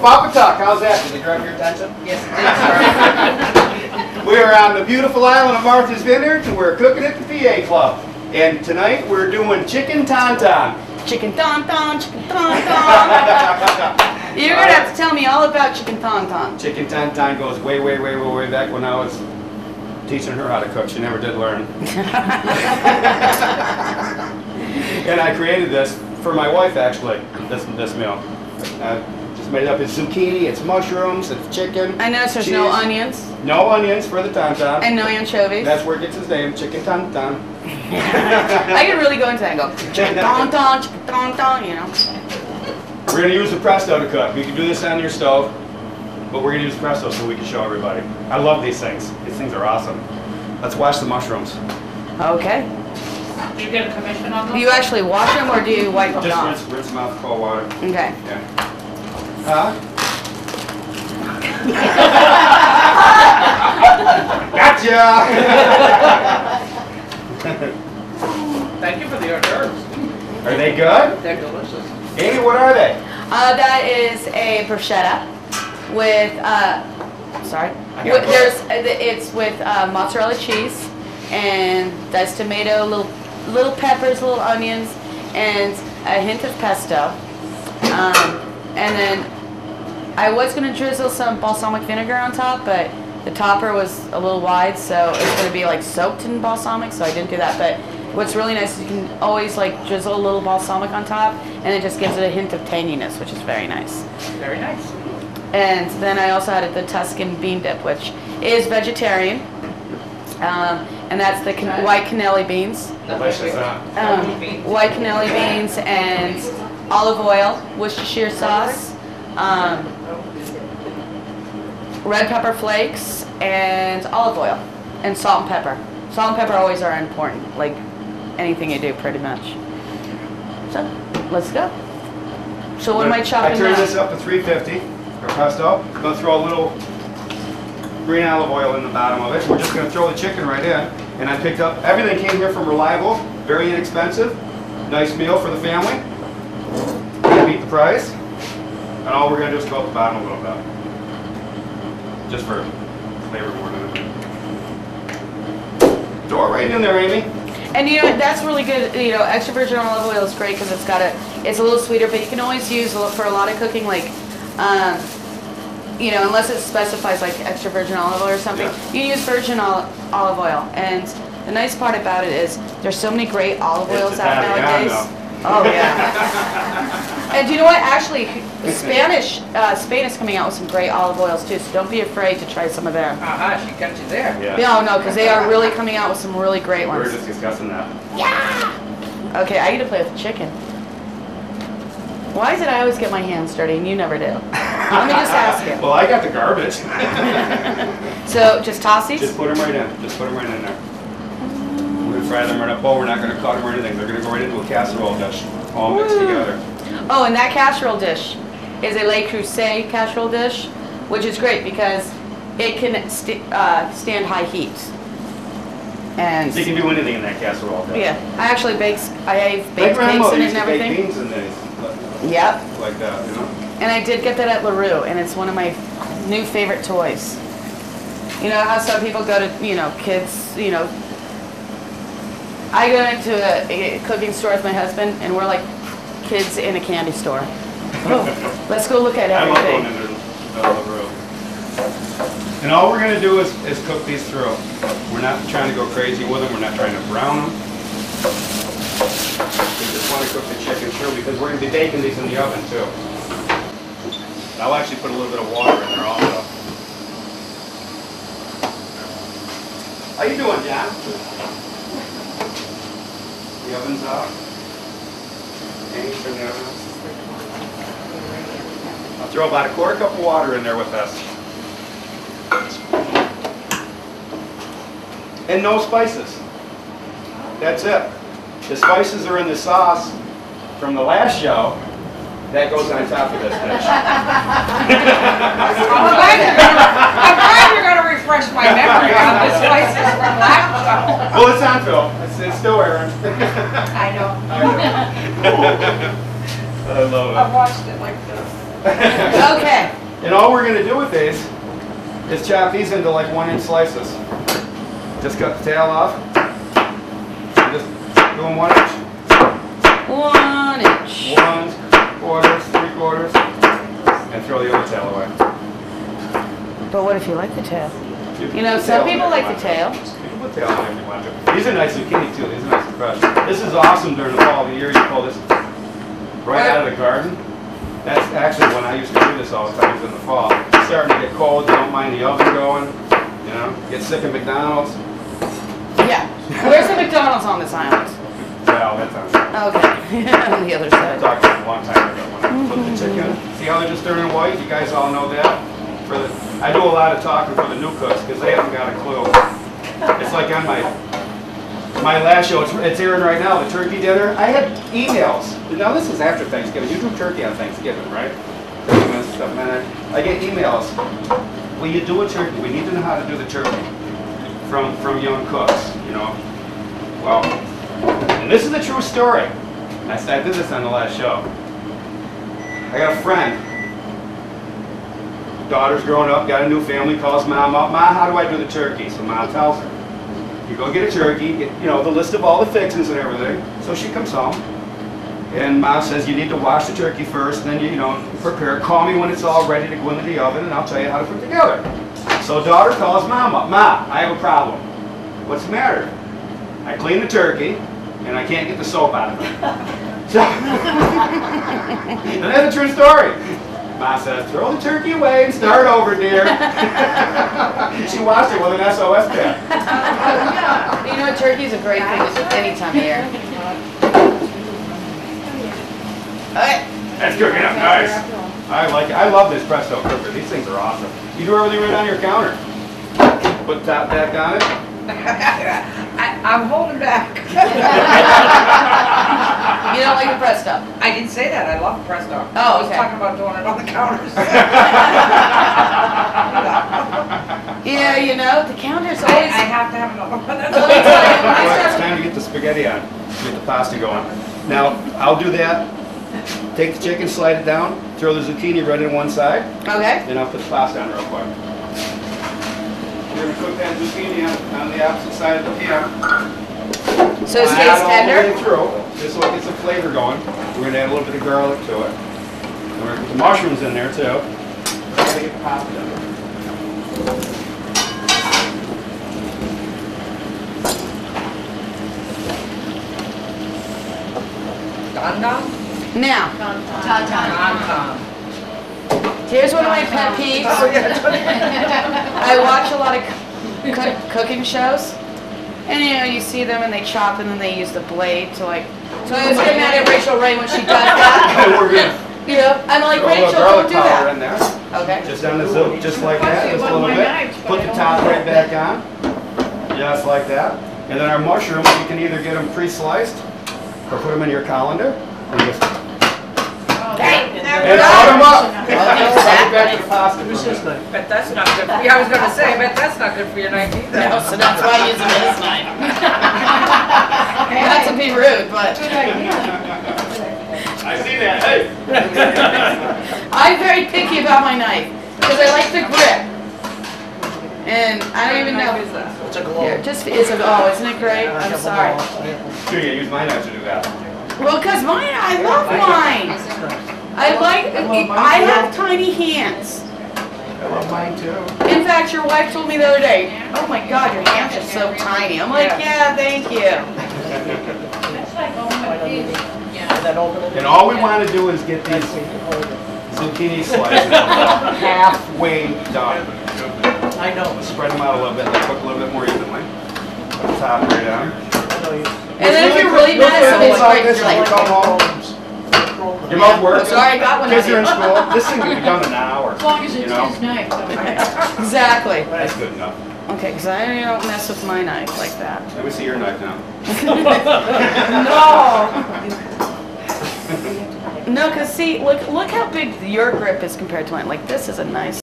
Papa Tuck, how's that? Did it grab your attention? Yes, it did, sir. We are on the beautiful island of Martha's Vineyard, and we're cooking at the PA Club. And tonight we're doing chicken tauntaun. Chicken ton, chicken ton. You're gonna have to tell me all about chicken ton. Chicken tauntaun goes way, way, way, way, way back when I was teaching her how to cook. She never did learn. and I created this for my wife, actually, this, this meal. Just made up. It's zucchini, it's mushrooms, it's chicken. I noticed there's no onions No onions for the tauntaun. and no anchovies. That's where it gets its name, chicken tauntaun. I could really go into that and go chicken ton ton, chicken ton ton, you know. We're gonna use the Presto to cook. You can do this on your stove, but we're gonna use Presto so we can show everybody. I love these things. These things are awesome. Let's wash the mushrooms. Okay. Did you get a commission on Do you actually wash them or do you wipe them Just off? rinse, rinse them out with cold water. Okay. Yeah. Huh? gotcha! Thank you for the hors d'oeuvres. are they good? They're delicious. Amy, what are they? Uh, that is a bruschetta with, uh, sorry. With, there's, uh, it's with uh, mozzarella cheese and diced tomato, little, little peppers, little onions, and a hint of pesto. Um, and then I was gonna drizzle some balsamic vinegar on top, but the topper was a little wide, so it's gonna be like soaked in balsamic, so I didn't do that. But what's really nice is you can always like drizzle a little balsamic on top, and it just gives it a hint of tanginess, which is very nice. Very nice. And then I also added the Tuscan bean dip, which is vegetarian, um, and that's the can- white cannelli beans, Delicious, um, white cannelli beans and olive oil, Worcestershire sauce, um, red pepper flakes, and olive oil, and salt and pepper. Salt and pepper always are important, like anything you do, pretty much. So let's go. So what am I I chopping turned now? this up to 350 for Presto. I'm gonna throw a little green olive oil in the bottom of it. We're just gonna throw the chicken right in. And I picked up, everything came here from Reliable, very inexpensive, nice meal for the family. Price. And all we're gonna do is go up the bottom a little bit. Just for flavor more than it right in there, Amy. And you know that's really good. You know, extra virgin olive oil is great because it's got a, it's a little sweeter. But you can always use for a lot of cooking, like, um, you know, unless it specifies like extra virgin olive oil or something, Yeah. you can use virgin ol- olive oil. And the nice part about it is there's so many great olive oils out nowadays. Oh yeah. and do you know what? Actually, Spanish, uh, Spain is coming out with some great olive oils too. So don't be afraid to try some of them. Aha, she got you there. Yeah. No, no, because they are really coming out with some really great ones. We were ones. just discussing that. Yeah! Okay, I get to play with the chicken. Why did I always get my hands dirty and you never do? Let me just ask you. Well, I got the garbage. So just toss these? Just put them right in. Just put them right in there. We're gonna fry them right up. Oh, we're not gonna cut them or anything. They're gonna go right into a casserole dish, all mixed Woo. together. Oh, and that casserole dish is a Le Creuset casserole dish, which is great because it can st- uh, stand high heat. And So you can do anything in that casserole dish. yeah, I actually bake. I have My baked grandma cakes in it and to bake everything. beans in these, Yep. like that, you know? And I did get that at LaRue, and it's one of my new favorite toys. You know how some people go to, you know, kids, you know. I go into a, a cooking store with my husband, and we're like kids in a candy store. Oh, let's go look at I love going everything. into the middle of the room. And all we're gonna do is, is cook these through. We're not trying to go crazy with them. We're not trying to brown them. We just wanna cook the chicken through because we're gonna be baking these in the oven too. I'll actually put a little bit of water in there also. How you doing, John? The oven's out. Any turn the oven on? I'll throw about a quarter cup of water in there with us. And no spices. That's it. The spices are in the sauce from the last show. That goes on top of this dish. I'm glad you're gonna, I'm glad you're gonna refresh my memory on the spices from last show. Well, it's on film. It's, it's still airing. I know. I know. I love it. I've watched it like this. Okay. And all we're gonna do with these is chop these into like one inch slices. Just cut the tail off. Just do them one inch. One inch. One, quarters, three quarters, and throw the other tail away. But what if you like the tail? can You know, some people like the you tail. Want to. You can put tail on you. These are nice zucchini too, these are nice and fresh. This is awesome during the fall of the year, you pull this right out of the garden. That's actually when I used to do this all the time, in the fall. It's starting to get cold, you don't mind the oven going, you know, get sick of McDonald's. Yeah. Where's the McDonald's on this island? Well, that's on. Okay. On the other side. I talked about a long time ago when I put the chicken. Mm-hmm. See how they're just turning white? You guys all know that? For the, I do a lot of talking for the new cooks because they haven't got a clue. It's like on my, my last show, it's, it's airing right now, the turkey dinner. I had emails. Now this is after Thanksgiving. You do turkey on Thanksgiving, right? Christmas stuff. I get emails. Will you do a turkey? We need to know how to do the turkey from, from young cooks, you know? Well, and this is a true story. I I did this on the last show. I got a friend. Daughter's growing up, got a new family, calls mom up. Ma, how do I do the turkey? So mom tells her. You go get a turkey, get, you know, the list of all the fixings and everything. So she comes home. And mom says you need to wash the turkey first, then you, you know, prepare. Call me when it's all ready to go into the oven and I'll tell you how to put it together. So daughter calls mom up. Ma, I have a problem. What's the matter? I clean the turkey and I can't get the soap out of it. So, and that's a true story. Ma says, throw the turkey away and start over, dear. she washed it with an SOS pad. You know what? Turkey's a great thing to do any time of year. Okay. That's cooking up nice. I like it. I love this Presto cooker. These things are awesome. You do everything right on your counter. Put top back on it. I, I'm holding back. You don't like the presto? I didn't say that, I love Presto. Oh, I was okay. talking about doing it on the counters. Yeah, you know, the counter's I, I have to have another one. Let me tell you, when I Alright, it's time to get the spaghetti on. Get the pasta going. Now, I'll do that. Take the chicken, slide it down, throw the zucchini right in one side, Okay. then I'll put the pasta on real quick. You're gonna cook that zucchini on, on the opposite side of the pan. So it Add stays all the way tender? through, just so it gets some flavor going. We're gonna add a little bit of garlic to it. And we're gonna put the mushrooms in there too. Gotta get the pasta done. Don Don? Now, Don Don. here's one of my pet peeves. Oh. I watch a lot of cook- cooking shows, and you know, you see them and they chop and then they use the blade to like. So I was getting mad at Rachael Ray when she does that. And we're gonna You know, I'm like, throw a Rachel, don't garlic do powder that. in there. Okay. Just on the zip, just like that, just a little bit. Put the top right back on, just like that. And then our mushrooms, you can either get them pre-sliced or put them in your colander and just, oh, Hey, and cut them up. I'll back to the pasta. Who's this thing? Bet that's not good for you. I was gonna say, bet that's not good for your knife either. No, so that's why I use a this knife. Not to be rude, but I see that, hey. I'm very picky about my knife because I like the grip. And I don't even know. What knife is that? It's a Here, globe. just is it? Oh, isn't it great? I'm sorry. Here, you use my knife to do that. Well, because mine, I love mine. I like. I have tiny hands. I love mine too. In fact, your wife told me the other day, "Oh my God, your hands are so tiny." I'm like, "Yeah, thank you." That open it? And all we want to do is get these zucchini slices halfway done. I know, Spread them out a little bit, they cook a little bit more evenly. Put the top right on. I know you. And then if you're really mad at somebody, it's great. You're like, Come home. Your mouth works. Sorry, I got one Kids are in school. This thing can be done in an hour. As long as You it's know? his exactly. That's good enough. Okay, because I don't mess with my knife like that. Let me see your knife now. No, because see, look, look how big your grip is compared to mine. Like this is a nice